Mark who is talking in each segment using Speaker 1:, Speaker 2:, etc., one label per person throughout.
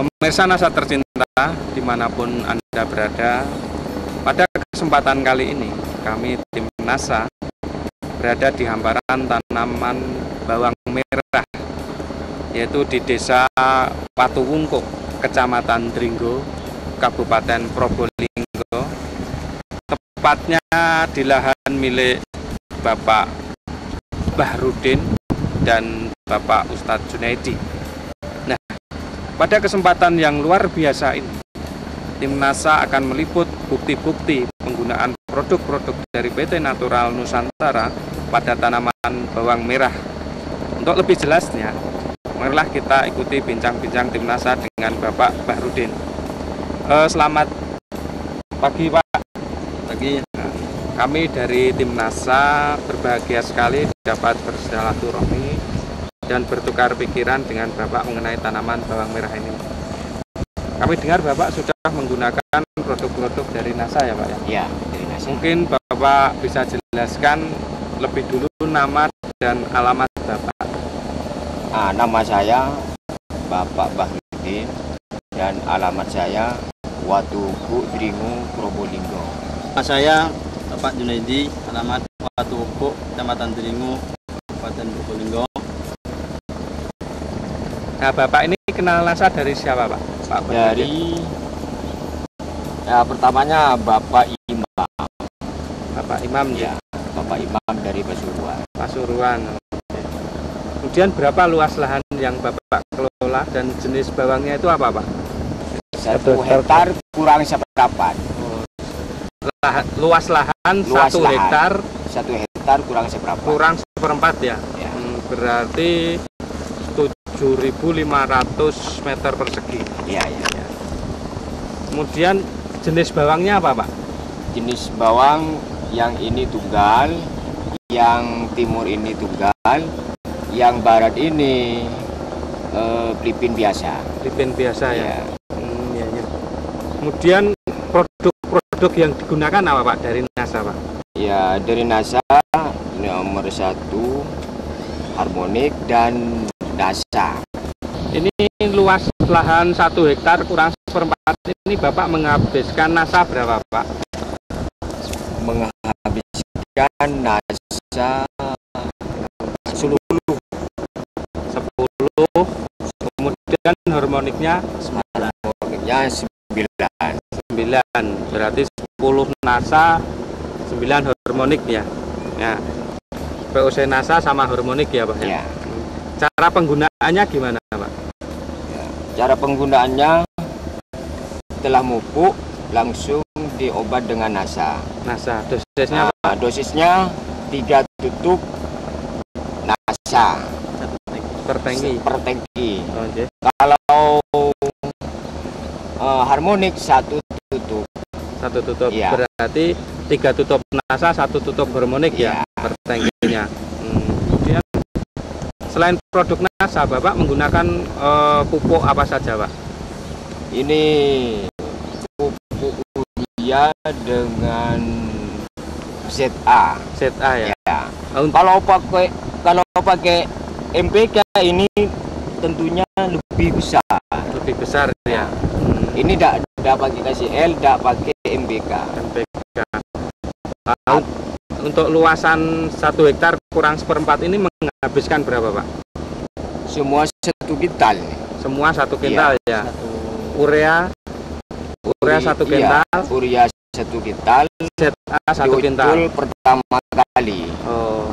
Speaker 1: Pemirsa NASA tercinta di mana pun Anda berada, pada kesempatan kali ini kami tim NASA berada di hamparan tanaman bawang merah yaitu di desa Patuwungkuk, Kecamatan Dringgo, Kabupaten Probolinggo. Tepatnya di lahan milik Bapak Bahrudin dan Bapak Ustadz Junaidi pada kesempatan yang luar biasa ini tim NASA akan meliput bukti-bukti penggunaan produk-produk dari PT Natural Nusantara pada tanaman bawang merah. Untuk lebih jelasnya, marilah kita ikuti bincang-bincang tim NASA dengan Bapak Bahrudin. Eh, selamat pagi Pak.
Speaker 2: Pagi.
Speaker 1: Nah, kami dari tim NASA berbahagia sekali dapat bersilaturahmi dan bertukar pikiran dengan Bapak mengenai tanaman bawang merah ini. Kami dengar Bapak sudah menggunakan produk-produk dari NASA ya Pak ya?
Speaker 2: Ya, dari nasi.
Speaker 1: Mungkin Bapak bisa jelaskan lebih dulu nama dan alamat Bapak.
Speaker 2: Ah, nama saya Bapak Bahrudin dan alamat saya Watuku Dringu Probolinggo.
Speaker 3: Nama saya Bapak Junaidi, alamat Watu Uku, Kecamatan Deringu, Kabupaten Probolinggo.
Speaker 1: Nah Bapak ini kenal NASA dari siapa Pak? Pak.
Speaker 2: Dari ya pertamanya Bapak Imam,
Speaker 1: Bapak Imam ya,
Speaker 2: ya, Bapak Imam dari Pasuruan.
Speaker 1: Pasuruan. Kemudian berapa luas lahan yang Bapak kelola dan jenis bawangnya itu apa Pak?
Speaker 2: Satu hektar kurang seperempat.
Speaker 1: Lahan, luas lahan
Speaker 2: Luas
Speaker 1: satu
Speaker 2: lahan.
Speaker 1: hektar
Speaker 2: Satu hektar kurang seperempat.
Speaker 1: kurang seperempat ya.
Speaker 2: Ya.
Speaker 1: Hmm, berarti 7.500 meter persegi.
Speaker 2: Iya, iya.
Speaker 1: Kemudian jenis bawangnya apa Pak?
Speaker 2: Jenis bawang yang ini tunggal, yang timur ini tunggal, yang barat ini eh, pelipin biasa.
Speaker 1: Lipin biasa ya.
Speaker 2: Ya.
Speaker 1: Hmm, iya, iya. Kemudian produk-produk yang digunakan apa Pak dari NASA Pak?
Speaker 2: Ya dari NASA nomor satu harmonik dan NASA.
Speaker 1: Ini luas lahan satu hektar kurang seperempat ini Bapak menghabiskan NASA berapa Pak?
Speaker 2: Menghabiskan NASA 10
Speaker 1: 10 kemudian harmoniknya
Speaker 2: harmoniknya 9.
Speaker 1: 9 berarti 10 NASA 9 harmonik ya ya POC NASA sama harmonik ya Pak ya?
Speaker 2: Ya.
Speaker 1: Cara penggunaannya gimana Pak?
Speaker 2: Cara penggunaannya setelah mupuk langsung diobat dengan NASA.
Speaker 1: NASA dosisnya Pak?
Speaker 2: Nah, dosisnya tiga tutup NASA
Speaker 1: per tangki
Speaker 2: per tangki.
Speaker 1: oh, iya.
Speaker 2: Kalau eh, harmonik satu tutup.
Speaker 1: satu tutup
Speaker 2: Iya.
Speaker 1: berarti tiga tutup NASA satu tutup harmonik ya
Speaker 2: Iya.
Speaker 1: per tangkinya selain produk NASA Bapak menggunakan eh, pupuk apa saja Pak?
Speaker 2: Ini pupuk urea dengan ZA.
Speaker 1: ZA ya,
Speaker 2: Ya.
Speaker 1: Oh, untuk-
Speaker 2: Kalau pakai kalau pakai MPK ini tentunya lebih besar.
Speaker 1: lebih besar ya Hmm,
Speaker 2: Ini tidak tidak pakai KCL, tidak pakai MBK.
Speaker 1: NPK. Ah, untuk luasan satu hektar kurang seperempat ini menghabiskan berapa Pak?
Speaker 2: Semua satu kintal.
Speaker 1: Semua satu kintal ya. Urea, urea
Speaker 2: Uri-
Speaker 1: satu
Speaker 2: iya,
Speaker 1: kintal,
Speaker 2: Urea satu kintal.
Speaker 1: ZA satu kintal.
Speaker 2: Pertama kali.
Speaker 1: Oh,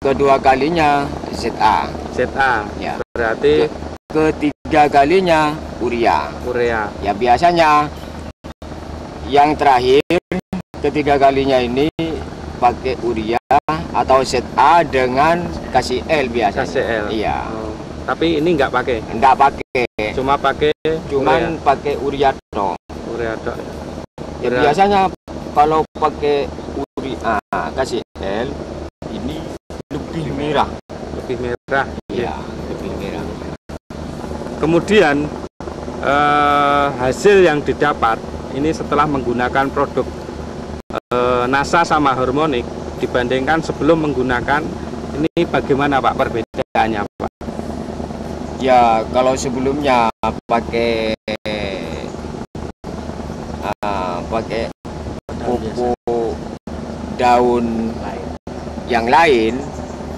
Speaker 2: Kedua kalinya ZA.
Speaker 1: ZA.
Speaker 2: Ya.
Speaker 1: Berarti
Speaker 2: Ketiga kalinya urea.
Speaker 1: urea.
Speaker 2: Ya biasanya yang terakhir ketiga kalinya ini pakai urea atau ZA dengan KCL biasanya.
Speaker 1: KCL.
Speaker 2: Iya.
Speaker 1: Oh, tapi ini nggak pakai,
Speaker 2: Enggak pakai,
Speaker 1: cuma pakai
Speaker 2: cuman pakai urea dong.
Speaker 1: urea dok.
Speaker 2: Ya, biasanya kalau pakai urea ah, KCL ini lebih merah.
Speaker 1: lebih merah.
Speaker 2: Iya, lebih merah.
Speaker 1: Kemudian eh, hasil yang didapat ini setelah menggunakan produk NASA sama harmonik dibandingkan sebelum menggunakan ini bagaimana Pak perbedaannya Pak?
Speaker 2: Ya kalau sebelumnya pakai ah, pakai pupuk daun yang lain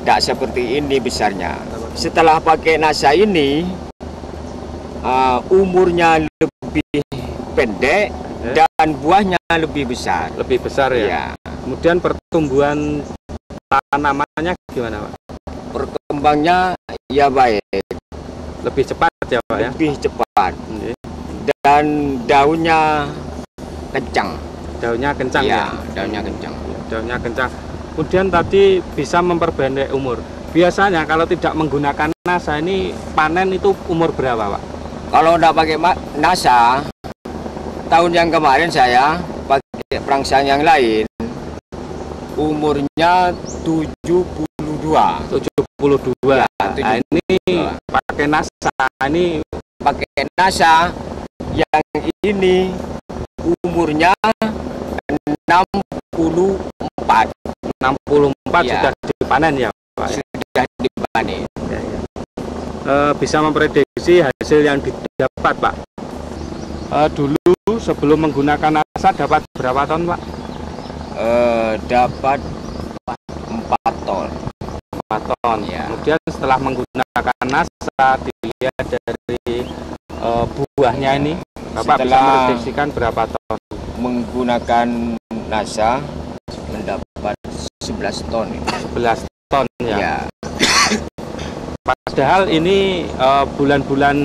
Speaker 2: tidak seperti ini besarnya. Setelah pakai nasa ini ah, umurnya lebih pendek
Speaker 1: Eh?
Speaker 2: Dan buahnya lebih besar.
Speaker 1: Lebih besar ya.
Speaker 2: Ya,
Speaker 1: Kemudian pertumbuhan tanamannya gimana Pak?
Speaker 2: perkembangnya ya baik,
Speaker 1: Lebih cepat ya Pak ya?
Speaker 2: lebih cepat
Speaker 1: Oke.
Speaker 2: dan daunnya kencang.
Speaker 1: Daunnya kencang ya?
Speaker 2: ya, daunnya kencang.
Speaker 1: Daunnya kencang. Kemudian tadi bisa memperpendek umur. Biasanya kalau tidak menggunakan NASA ini panen itu umur berapa Pak?
Speaker 2: Kalau udah pakai NASA, tahun yang kemarin saya pakai perangsang yang lain, umurnya 72.
Speaker 1: 72.
Speaker 2: Ya,
Speaker 1: Nah, ini pakai NASA ini
Speaker 2: Pakai NASA yang ini umurnya 64
Speaker 1: 64
Speaker 2: Ya.
Speaker 1: sudah dipanen ya Pak ya?
Speaker 2: sudah dipanen.
Speaker 1: Eh, bisa memprediksi hasil yang didapat Pak. Eh, dulu sebelum menggunakan NASA dapat berapa ton Pak?
Speaker 2: Eh, dapat 4 ton.
Speaker 1: 4 ton.
Speaker 2: Ya.
Speaker 1: Kemudian setelah menggunakan NASA dilihat dari eh, buahnya ini Bapak bisa
Speaker 2: Setelah-
Speaker 1: memprediksikan berapa ton?
Speaker 2: Menggunakan NASA mendapat 11 ton. ini.
Speaker 1: 11 ton ya.
Speaker 2: ya.
Speaker 1: Padahal ini eh, bulan-bulan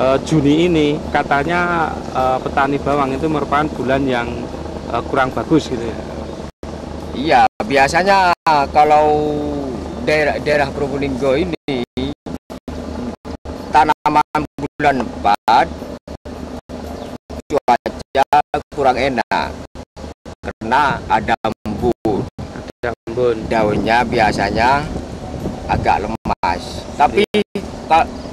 Speaker 1: eh, Juni ini katanya eh, petani bawang itu merupakan bulan yang eh, kurang bagus gitu ya.
Speaker 2: Iya, biasanya kalau daerah daerah Probolinggo ini tanaman bulan 4 cuaca kurang enak karena ada embun.
Speaker 1: Ada embun.
Speaker 2: Daunnya biasanya agak lemas. Tapi kalau ini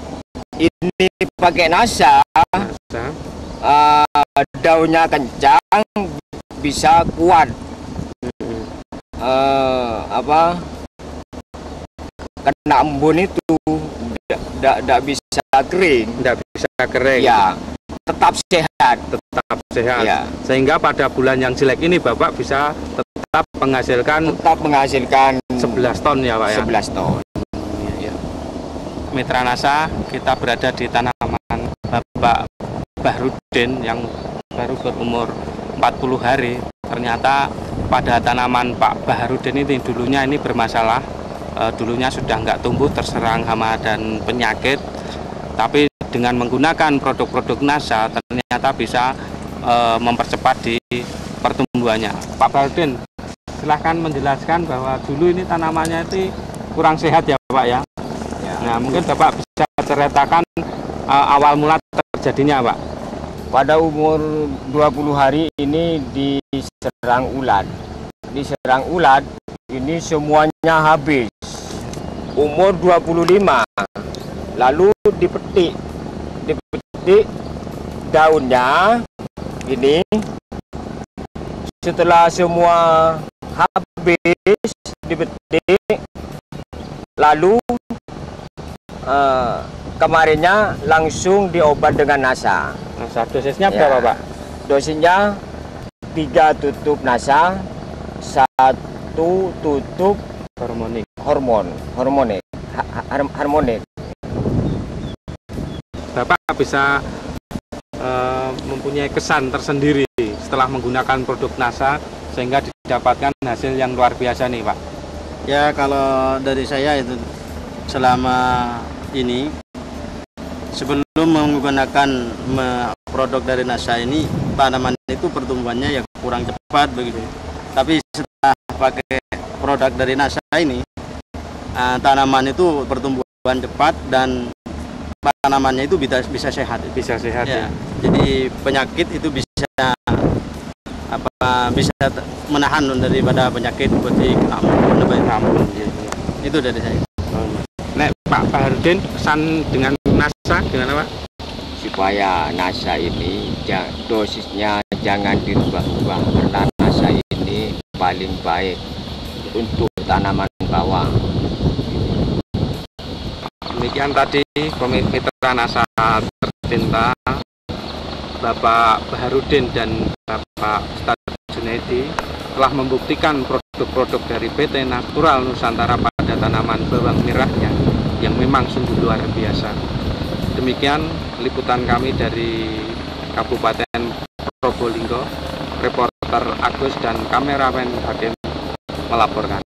Speaker 2: pakai NASA
Speaker 1: Masa,
Speaker 2: eh, daunnya kencang bisa kuat. Eh, apa? Kena embun itu tidak bisa kering.
Speaker 1: Tidak bisa kering,
Speaker 2: ya tetap sehat.
Speaker 1: Tetap sehat.
Speaker 2: ya
Speaker 1: Sehingga pada bulan yang jelek ini Bapak bisa tetap menghasilkan
Speaker 2: tetap menghasilkan
Speaker 1: 11 ton ya Pak ya.
Speaker 2: 11 ton
Speaker 1: Mitra NASA, kita berada di tanaman Bapak Bahrudin yang baru berumur 40 hari. Ternyata pada tanaman Pak Bahrudin ini dulunya ini bermasalah. Eh, dulunya sudah nggak tumbuh terserang hama dan penyakit. Tapi dengan menggunakan produk-produk NASA ternyata bisa eh, mempercepat di pertumbuhannya. Pak Bahrudin, silahkan menjelaskan bahwa dulu ini tanamannya itu kurang sehat ya Pak ya. Nah, mungkin Bapak bisa ceritakan uh, awal mula terjadinya, Pak.
Speaker 2: pada umur 20 hari ini diserang ulat. Diserang ulat ini semuanya habis. Umur 25 lalu dipetik. Dipetik daunnya ini. Setelah semua habis dipetik. Lalu eh, kemarinnya langsung diobat dengan NASA
Speaker 1: Nah, dosisnya
Speaker 2: Ya.
Speaker 1: berapa, Pak?
Speaker 2: dosisnya tiga tutup NASA satu tutup
Speaker 1: Hormonik.
Speaker 2: hormon hormonik ha- har- harmonik
Speaker 1: Bapak bisa uh, mempunyai kesan tersendiri setelah menggunakan produk NASA sehingga didapatkan hasil yang luar biasa nih, Pak.
Speaker 3: Ya kalau dari saya itu selama ini sebelum menggunakan me- produk dari NASA ini tanaman itu pertumbuhannya ya kurang cepat begitu. Tapi setelah pakai produk dari NASA ini ah, tanaman itu pertumbuhan cepat dan tanamannya itu bisa bisa sehat.
Speaker 1: Bisa sehat ya.
Speaker 3: Ya, jadi penyakit itu bisa apa bisa menahan daripada penyakit seperti ampun apa itu.
Speaker 1: Ampun. ya.
Speaker 3: itu dari saya.
Speaker 1: Pak Baharudin kesan dengan NASA gimana, Pak?
Speaker 2: supaya NASA ini dosisnya jangan dirubah-ubah karena NASA ini paling baik untuk tanaman bawang
Speaker 1: Demikian tadi Mitra Nasa tercinta Bapak Baharudin dan Bapak Ustadz Junaidi telah membuktikan produk-produk dari PT Natural Nusantara pada tanaman bawang merahnya yang memang sungguh luar biasa. Demikian liputan kami dari Kabupaten Probolinggo, reporter Agus dan kameramen Hakim melaporkan.